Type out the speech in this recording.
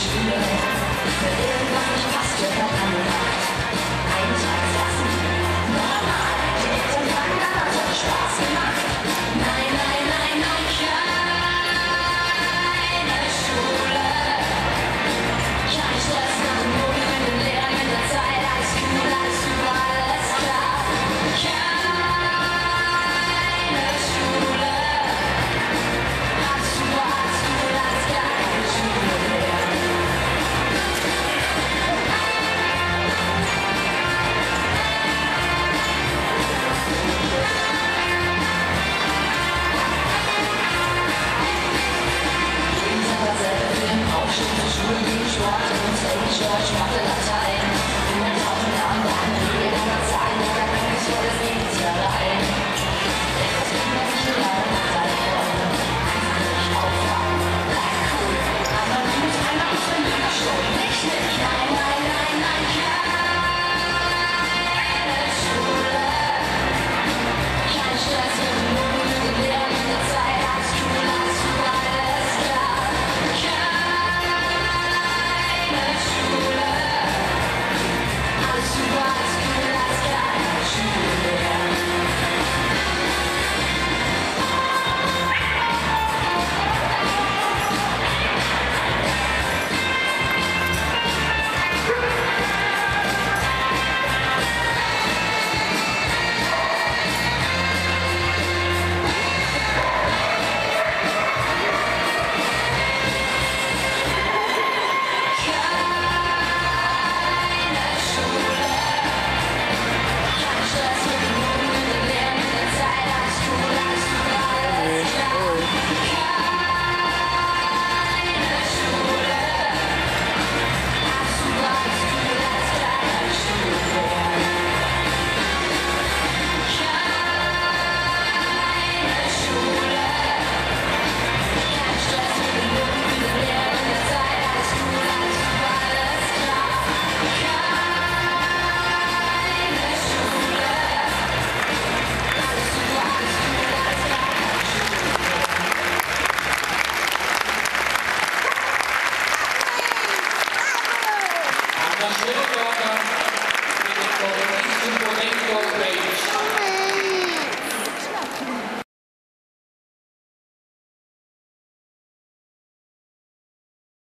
Shooting in Thank you.